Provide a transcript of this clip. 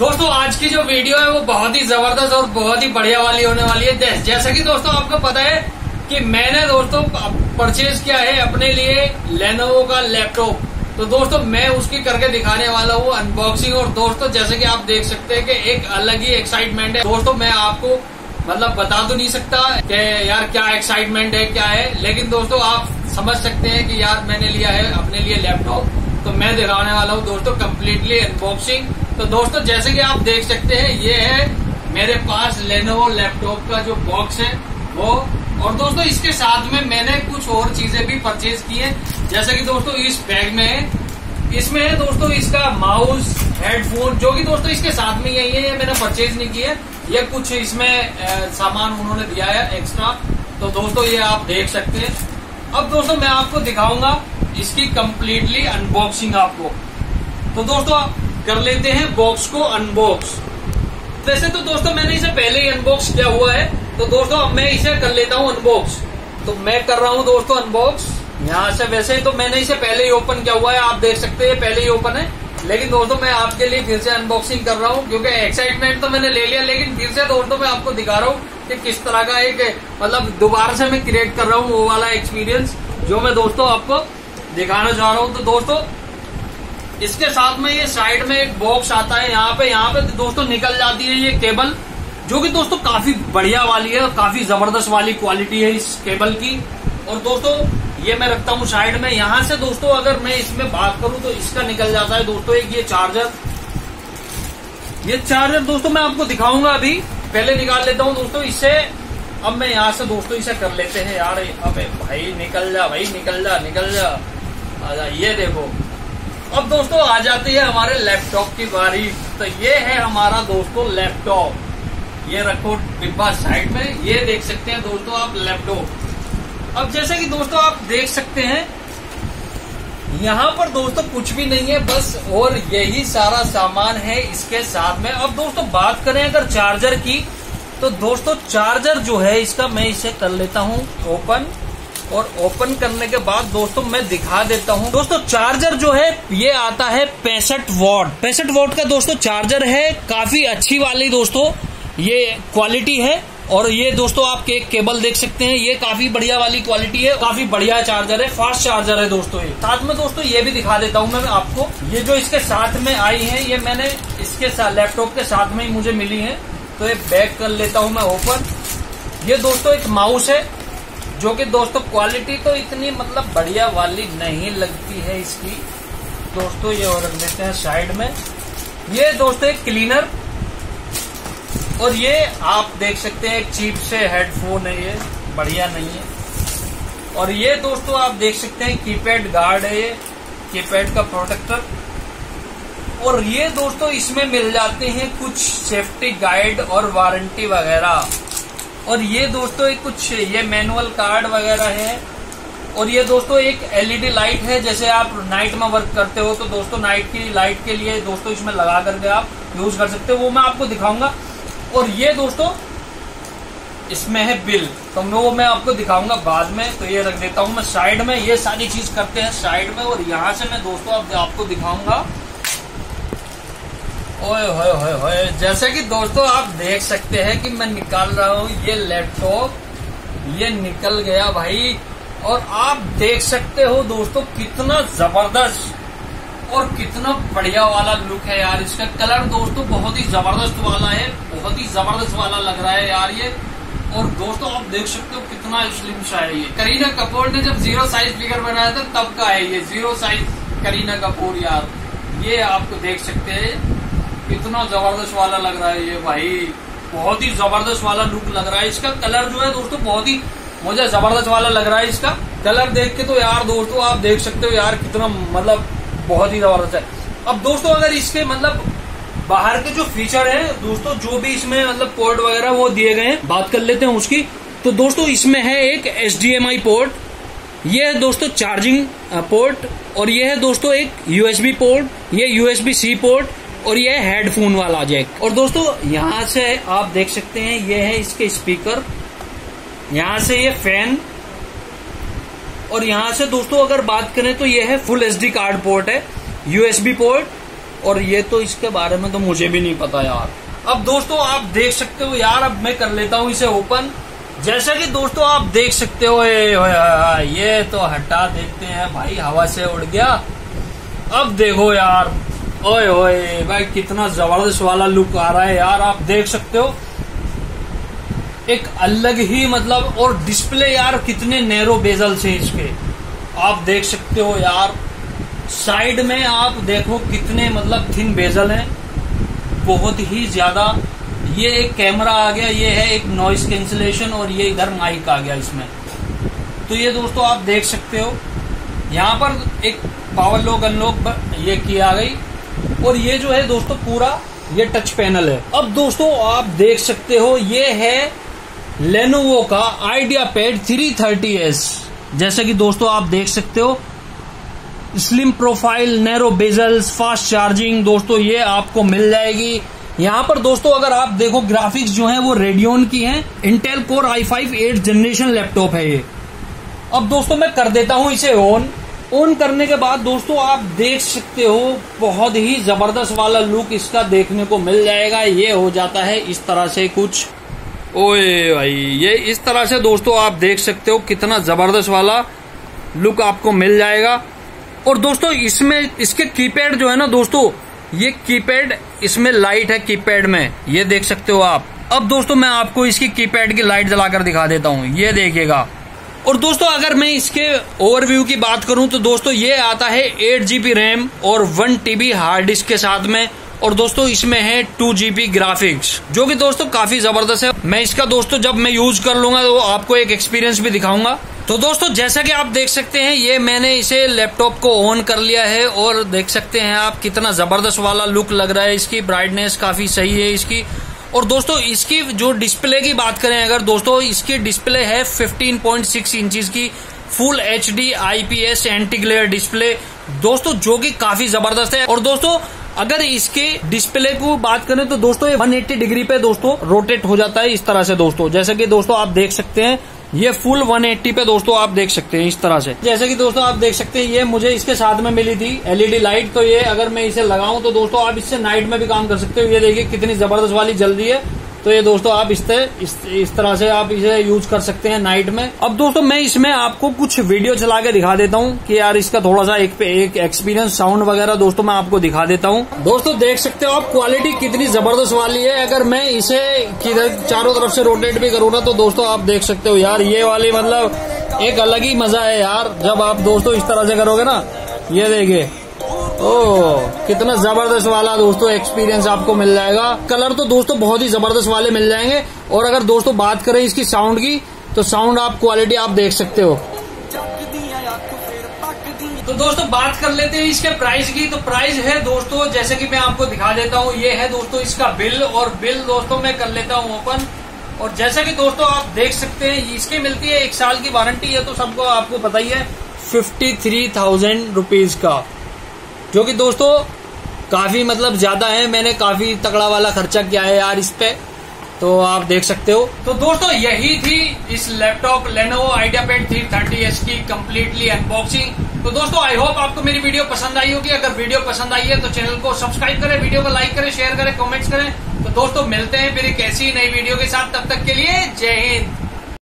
दोस्तों, आज की जो वीडियो है, वो बहुत ही ज़बरदस्त और बहुत ही बढ़िया वाली होने वाली है। जैसा कि दोस्तों, आपको पता है कि मैंने दोस्तों परचेज किया है अपने लिए लेनोवो का लैपटॉप तो दोस्तों, मैं उसकी करके दिखाने वाला हूँ अनबॉक्सिंग और दोस्तों, जैसे कि आप देख सकते हैं कि एक अलग ही एक्साइटमेंट है। दोस्तों, मैं आपको मतलब बता तो नहीं सकता कि यार क्या एक्साइटमेंट है, क्या है। लेकिन दोस्तों, आप समझ सकते हैं कि यार मैंने लिया है अपने लिए लैपटॉप तो मैं दिखाने वाला हूँ दोस्तों कम्प्लीटली अनबॉक्सिंग तो दोस्तों, जैसे कि आप देख सकते हैं, ये है मेरे पास लेनोवो लैपटॉप का जो बॉक्स है, वो। और दोस्तों, इसके साथ में मैंने कुछ और चीज़ें भी परचेज की है। जैसे कि दोस्तों, इस बैग में है। इसमें है दोस्तों, इसका माउस हेडफोन जो कि दोस्तों, इसके साथ में यही है, ये मैंने परचेज नहीं किया है। ये कुछ इसमें सामान उन्होंने दिया है एक्स्ट्रा तो दोस्तों, ये आप देख सकते हैं। अब दोस्तों, मैं आपको दिखाऊँगा इसकी कंप्लीटली अनबॉक्सिंग आपको। तो दोस्तों कर लेते हैं बॉक्स को अनबॉक्स वैसे तो दोस्तों मैंने इसे पहले ही अनबॉक्स किया हुआ है तो दोस्तों अब मैं इसे कर लेता हूँ अनबॉक्स तो मैं कर रहा हूँ दोस्तों अनबॉक्स यहाँ से वैसे ही तो मैंने इसे पहले ही ओपन किया हुआ है, आप देख सकते हैं पहले ही ओपन है। लेकिन दोस्तों मैं आपके लिए फिर से अनबॉक्सिंग कर रहा हूँ, क्योंकि एक्साइटमेंट तो मैंने ले लिया, लेकिन फिर से दोस्तों मैं आपको दिखा रहा हूँ कि किस तरह का एक मतलब दोबारा से मैं क्रिएट कर रहा हूँ वो वाला एक्सपीरियंस जो मैं दोस्तों आपको दिखाना चाह रहा हूँ। तो दोस्तों इसके साथ में ये साइड में एक बॉक्स आता है, यहाँ पे यहाँ पे दोस्तों निकल जाती है ये केबल जो कि दोस्तों काफ़ी बढ़िया वाली है और काफ़ी ज़बरदस्त वाली क्वालिटी है इस केबल की। और दोस्तों, ये मैं रखता हूँ साइड में, यहाँ से दोस्तों अगर मैं इसमें बात करूँ तो इसका निकल जाता है दोस्तों एक ये चार्जर ये चार्जर दोस्तों मैं आपको दिखाऊँगा अभी, पहले निकाल लेता हूँ दोस्तों इससे अब मैं यहाँ से दोस्तों इसे कर लेते हैं, यार, अबे भाई निकल जा, भाई निकल जा निकल जा, ये देखो। अब दोस्तों आ जाती है हमारे लैपटॉप की बारी। तो ये है हमारा दोस्तों लैपटॉप ये रखो डिब्बा साइड में। ये देख सकते हैं दोस्तों आप लैपटॉप अब जैसे कि दोस्तों आप देख सकते हैं, यहाँ पर दोस्तों कुछ भी नहीं है, बस और यही सारा सामान है इसके साथ में। अब दोस्तों बात करें अगर चार्जर की तो दोस्तों चार्जर जो है, इसका मैं इसे कर लेता हूँ ओपन और ओपन करने के बाद दोस्तों मैं दिखा देता हूँ। दोस्तों, चार्जर जो है, ये आता है पैंसठ वॉट। पैंसठ वॉट का दोस्तों, चार्जर है, काफ़ी अच्छी वाली दोस्तों। ये क्वालिटी है और ये दोस्तों आप एक केबल देख सकते हैं, ये काफ़ी बढ़िया वाली क्वालिटी है, काफ़ी बढ़िया चार्जर है, फास्ट चार्जर है दोस्तों ये। साथ में दोस्तों, ये भी दिखा देता हूँ मैं आपको। ये जो इसके साथ में आई है, ये मैंने इसके साथ लैपटॉप के साथ में ही मुझे मिली है। तो ये बैक कर लेता हूँ मैं ओपन। ये दोस्तों, एक माउस है जो कि दोस्तों क्वालिटी तो इतनी मतलब बढ़िया वाली नहीं लगती है इसकी। दोस्तों ये और रख देते हैं साइड में। ये दोस्तों एक क्लीनर और ये आप देख सकते हैं, एक चीप से हेडफोन है ये, बढ़िया नहीं है। और ये दोस्तों आप देख सकते हैं कीपैड गार्ड है ये कीपैड का प्रोटेक्टर और ये दोस्तों इसमें मिल जाते हैं कुछ सेफ्टी गाइड और वारंटी वगैरह। और ये दोस्तों एक कुछ ये मैनुअल कार्ड वगैरह है। और ये दोस्तों एक एलईडी लाइट है जैसे आप नाइट में वर्क करते हो तो दोस्तों नाइट की लाइट के लिए दोस्तों इसमें लगा करके आप यूज़ कर सकते हो वो मैं आपको दिखाऊँगा। और ये दोस्तों इसमें है बिल तो मैं वो मैं आपको दिखाऊँगा बाद में तो ये रख देता हूँ मैं साइड में ये सारी चीज़ करते हैं साइड में और यहाँ से मैं दोस्तों आप, आपको दिखाऊँगा। ओए होए होए होए जैसे कि दोस्तों आप देख सकते हैं कि मैं निकाल रहा हूँ ये लैपटॉप ये निकल गया भाई। और आप देख सकते हो दोस्तों कितना ज़बरदस्त और कितना बढ़िया वाला लुक है यार। इसका कलर दोस्तों बहुत ही ज़बरदस्त वाला है, बहुत ही ज़बरदस्त वाला लग रहा है यार ये। और दोस्तों आप देख सकते हो कितना स्लिम सा है ये। करीना कपूर ने जब ज़ीरो साइज़ फिगर बनाया था, तब का है ये। ज़ीरो साइज़ करीना कपूर यार। ये आपको देख सकते हैं। कितना ज़बरदस्त वाला लग रहा है ये भाई। बहुत ही ज़बरदस्त वाला लुक लग रहा है। इसका कलर जो है दोस्तों, बहुत ही मुझे ज़बरदस्त वाला लग रहा है इसका। कलर देख के तो यार दोस्तों, आप देख सकते हो यार कितना मतलब बहुत ही ज़बरदस्त है। अब दोस्तों, अगर इसके मतलब बाहर के जो फीचर है, दोस्तों, जो भी इसमें मतलब पोर्ट वगैरह वो दिए गए हैं, बात कर लेते हैं उसकी। तो दोस्तों, इसमें है एक एच पोर्ट ये है दोस्तों चार्जिंग पोर्ट और ये है दोस्तों एक यूएसबी पोर्ट ये यूएसबी सी पोर्ट और ये हेडफोन वाला जैक और दोस्तों यहाँ से आप देख सकते हैं ये है इसके स्पीकर यहाँ से ये फ़ैन और यहाँ से दोस्तों अगर बात करें तो ये है फुल एच कार्ड पोर्ट है यूएसबी पोर्ट और ये तो इसके बारे में तो मुझे भी नहीं पता यार। अब दोस्तों आप देख सकते हो यार अब मैं कर लेता हूँ इसे ओपन जैसा कि दोस्तों आप देख सकते हो ये, ये तो हटा देते हैं भाई हवा से उड़ गया। अब देखो यार ओए ओए, भाई, कितना ज़बरदस्त वाला लुक आ रहा है यार, आप देख सकते हो। एक अलग ही मतलब और डिस्प्ले यार कितने नैरो बेजल से इसके। आप देख सकते हो यार साइड में आप देखो कितने मतलब थिन बेजल हैं। बहुत ही ज़्यादा, ये एक कैमरा आ गया, ये है एक नॉइस कैंसिलेशन और ये इधर माइक आ गया इसमें। तो ये दोस्तों आप देख सकते हो, यहाँ पर एक पावर लॉक अनलॉक ये किया गई। और ये जो है दोस्तों, पूरा ये टच पैनल है। अब दोस्तों, आप देख सकते हो, ये है लेनोवो का आइडिया पैड 330s जैसे कि दोस्तों, आप देख सकते हो slim profile narrow bezels fast charging दोस्तों, ये आपको मिल जाएगी। यहाँ पर दोस्तों, अगर आप देखो ग्राफिक्स जो हैं, वो रेडियोन की हैं। Intel Core I five eight generation laptop है ये। अब दोस्तों, मैं कर देता हूँ इसे ऑन ऑन करने के बाद दोस्तों आप देख सकते हो, बहुत ही ज़बरदस्त वाला लुक इसका देखने को मिल जाएगा। ये हो जाता है इस तरह से कुछ। ओए भाई, ये इस तरह से दोस्तों आप देख सकते हो कितना ज़बरदस्त वाला लुक आपको मिल जाएगा। और दोस्तों इसमें, इसके कीपैड जो है ना दोस्तों, ये कीपैड इसमें लाइट है कीपैड में। ये देख सकते हो आप। अब दोस्तों मैं आपको इसकी कीपैड की लाइट जलाकर दिखा देता हूँ। ये देखिएगा। और दोस्तों, अगर मैं इसके ओवरव्यू की बात करूँ तो दोस्तों, ये आता है एट जीबी रैम और वन टीबी हार्ड डिस्क के साथ में। और दोस्तों, इसमें है टू जीबी ग्राफिक्स जो कि दोस्तों, काफ़ी ज़बरदस्त है। मैं इसका दोस्तों, जब मैं यूज़ कर लूँगा तो आपको एक एक्सपीरियंस भी दिखाऊँगा। तो दोस्तों, जैसा कि आप देख सकते हैं, ये मैंने इसे लैपटॉप को ऑन कर लिया है, और देख सकते हैं आप कितना ज़बरदस्त वाला लुक लग रहा है। इसकी ब्राइटनेस काफ़ी सही है, इसकी और दोस्तों, इसकी जो डिस्प्ले की बात करें, अगर दोस्तों, इसकी डिस्प्ले है 15.6 इंचेस की full H D IPS anti glare display दोस्तों, जो कि काफ़ी ज़बरदस्त है। और दोस्तों, अगर इसके डिस्प्ले को बात करें तो दोस्तों, ये 180 डिग्री पे, दोस्तों रोटेट हो जाता है इस तरह से, दोस्तों। जैसे कि, दोस्तों, आप देख सकते हैं ये फुल 180 पे दोस्तों आप देख सकते हैं इस तरह से। जैसे कि दोस्तों आप देख सकते हैं, ये मुझे इसके साथ में मिली थी एलईडी लाइट तो ये अगर मैं इसे लगाऊँ तो दोस्तों आप इससे नाइट में भी काम कर सकते हो। ये देखिए कितनी ज़बरदस्त वाली जल्दी है। तो ये दोस्तों आप इस, इस इस तरह से आप इसे यूज़ कर सकते हैं नाइट में। अब दोस्तों मैं इसमें आपको कुछ वीडियो चला के दिखा देता हूँ कि यार इसका थोड़ा सा एक एक एक्सपीरियंस साउंड वगैरह दोस्तों मैं आपको दिखा देता हूँ। दोस्तों देख सकते हो आप क्वालिटी कितनी ज़बरदस्त वाली है। अगर मैं इसे किधर चारों तरफ़ से रोटेट भी करूँ ना तो दोस्तों आप देख सकते हो यार ये वाली मतलब एक अलग ही मज़ा है यार। जब आप दोस्तों इस तरह से करोगे ना ये देखिए। ओ कितना ज़बरदस्त वाला दोस्तों एक्सपीरियंस आपको मिल जाएगा। कलर तो दोस्तों बहुत ही ज़बरदस्त वाले मिल जाएँगे। और अगर दोस्तों बात करें इसकी साउंड की तो साउंड आप क्वालिटी आप देख सकते हो। तो दोस्तों बात कर लेते हैं इसके प्राइस की। तो प्राइस है दोस्तों, जैसे कि मैं आपको दिखा देता हूँ, ये है दोस्तों इसका बिल और बिल दोस्तों मैं कर लेता हूँ ओपन और जैसा कि दोस्तों आप देख सकते हैं, इसकी मिलती है एक साल की वारंटी है तो सबको आपको पता ही है फिफ्टी थ्री थाउज़ेंड रुपीज़ का। जो कि दोस्तों, काफ़ी मतलब ज़्यादा है, मैंने काफ़ी तगड़ा वाला खर्चा किया है यार इस पे। तो आप देख सकते हो। तो दोस्तों, यही थी इस laptop Lenovo Idea Pad three thirty S की कम्प्लीटली अनबॉक्सिंग तो दोस्तों आई होप आपको मेरी वीडियो पसंद आई होगी। अगर वीडियो पसंद आई है तो चैनल को सब्सक्राइब करें वीडियो को लाइक करें शेयर करें कमेंट्स करें। तो दोस्तों, मिलते हैं फिर एक ऐसी नई वीडियो के साथ। तब तक के लिए जय हिंद।